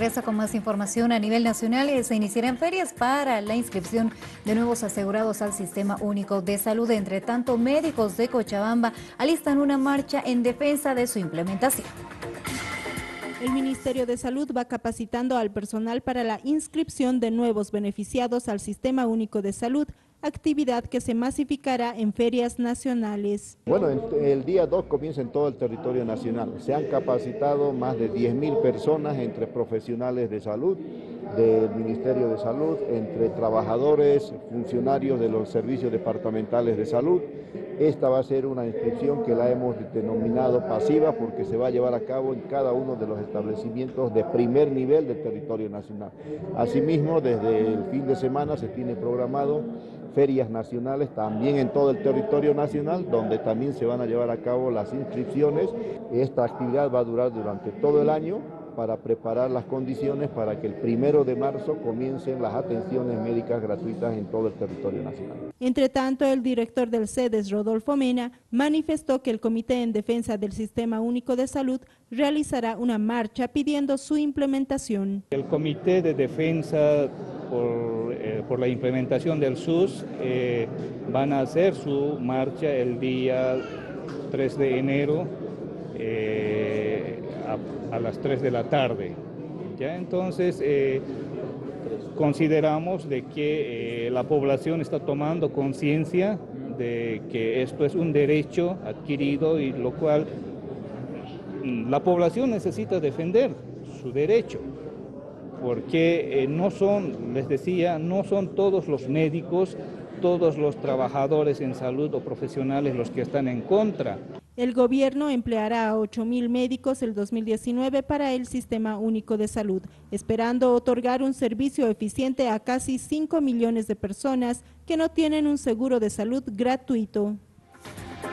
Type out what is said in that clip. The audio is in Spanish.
regresa con más información a nivel nacional. Se iniciarán ferias para la inscripción de nuevos asegurados al Sistema Único de Salud. Entre tanto, médicos de Cochabamba alistan una marcha en defensa de su implementación. El Ministerio de Salud va capacitando al personal para la inscripción de nuevos beneficiados al Sistema Único de Salud actividad que se masificará en ferias nacionales. Bueno, el día 2 comienza en todo el territorio nacional. Se han capacitado más de 10.000 personas entre profesionales de salud, del Ministerio de Salud, entre trabajadores, funcionarios de los servicios departamentales de salud. Esta va a ser una inscripción que la hemos denominado pasiva porque se va a llevar a cabo en cada uno de los establecimientos de primer nivel del territorio nacional. Asimismo, desde el fin de semana se tiene programado ferias nacionales también en todo el territorio nacional, donde también se van a llevar a cabo las inscripciones. Esta actividad va a durar durante todo el año para preparar las condiciones para que el primero de marzo comiencen las atenciones médicas gratuitas en todo el territorio nacional. Entre tanto, el director del CEDES, Rodolfo Mena, manifestó que el Comité en Defensa del Sistema Único de Salud realizará una marcha pidiendo su implementación. El Comité de Defensa por, eh, la implementación del SUS eh, van a hacer su marcha el día 3 de enero. Eh, a, las 3 de la tarde. ¿ya? Entonces, consideramos de que la población está tomando conciencia de que esto es un derecho adquirido y lo cual mm, la población necesita defender su derecho, porque eh, no son, les decía, no son todos los médicos, todos los trabajadores en salud o profesionales los que están en contra. El gobierno empleará a 8 mil médicos el 2019 para el Sistema Único de Salud, esperando otorgar un servicio eficiente a casi 5 millones de personas que no tienen un seguro de salud gratuito.